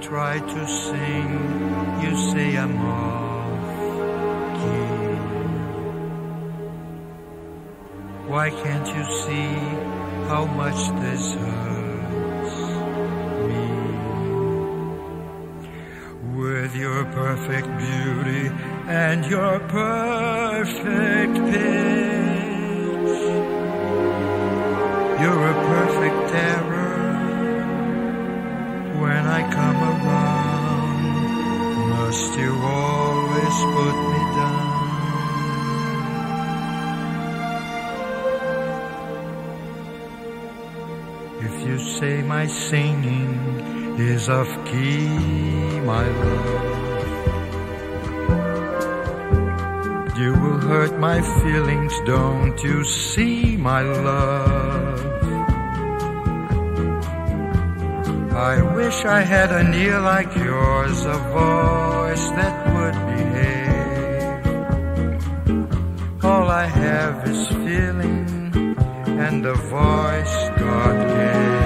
try to sing, you say I'm off key. Why can't you see how much this hurts me? With your perfect beauty and your perfect pitch, you're a perfect terror when I come around. Must you always put me down? If you say my singing is off key, my love, you will hurt my feelings, don't you see, my love? I wish I had an ear like yours, a voice that would behave. All I have is feeling and the voice God gave.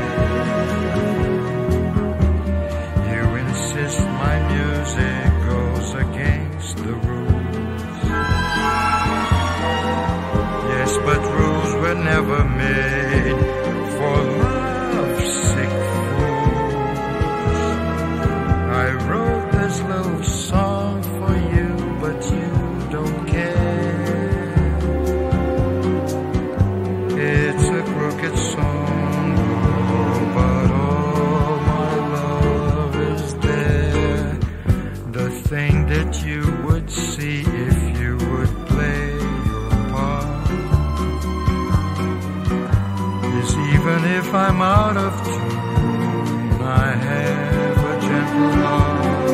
Is even if I'm out of tune, I have a gentle heart.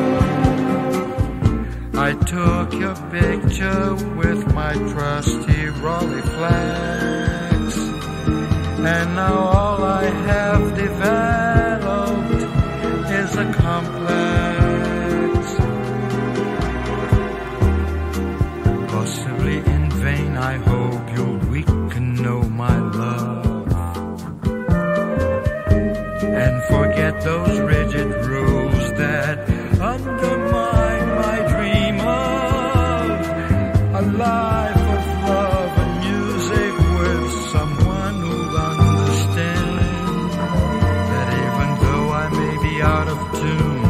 I took your picture with my trusty Rolleiflex, and now all I have developed is a complex. Possibly in vain, I hope you'll weaken know my and forget those rigid rules that undermine my dream of a life of love and music with someone who'll understand that even though I may be out of tune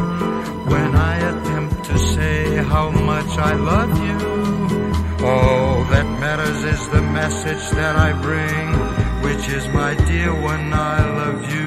when I attempt to say how much I love you, all that matters is the message that I bring, which is my dear one, I love you.